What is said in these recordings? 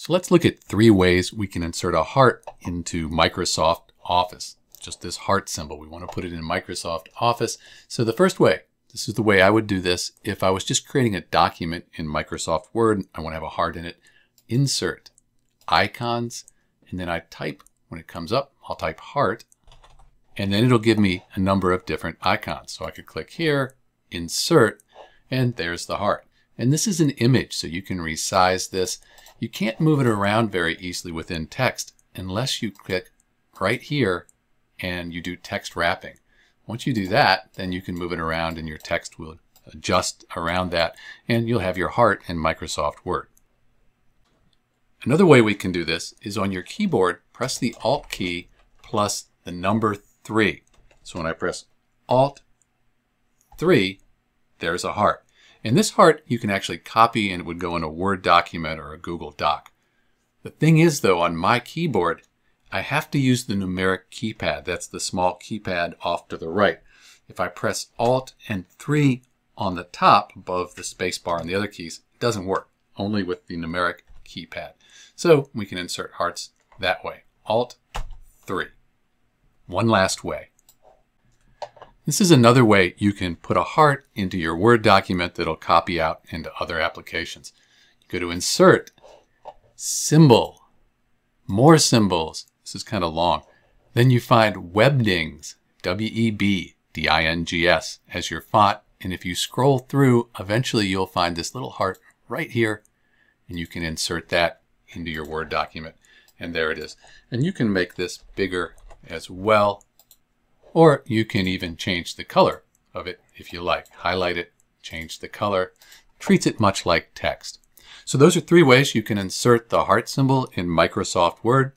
So let's look at three ways we can insert a heart into Microsoft Office. Just this heart symbol. We want to put it in Microsoft Office. So the first way, this is the way I would do this if I was just creating a document in Microsoft Word. I want to have a heart in it. Insert icons, and then I type, when it comes up, I'll type heart, and then it'll give me a number of different icons. So I could click here, insert, and there's the heart. And this is an image, so you can resize this. You can't move it around very easily within text unless you click right here and you do text wrapping. Once you do that, then you can move it around and your text will adjust around that and you'll have your heart in Microsoft Word. Another way we can do this is on your keyboard, press the Alt key plus the number 3. So when I press Alt 3, there's a heart. And this heart you can actually copy and it would go in a Word document or a Google Doc. The thing is though, on my keyboard, I have to use the numeric keypad. That's the small keypad off to the right. If I press Alt and 3 on the top above the spacebar and the other keys, it doesn't work, only with the numeric keypad. So we can insert hearts that way. Alt 3. One last way. This is another way you can put a heart into your Word document that'll copy out into other applications. You go to Insert, Symbol, More Symbols. This is kind of long. Then you find Webdings, W-E-B-D-I-N-G-S as your font. And if you scroll through, eventually you'll find this little heart right here. And you can insert that into your Word document. And there it is. And you can make this bigger as well or you can even change the color of it if you like. Highlight it, change the color, treats it much like text. So those are three ways you can insert the heart symbol in Microsoft Word.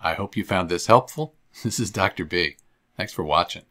I hope you found this helpful. This is Dr. B. Thanks for watching.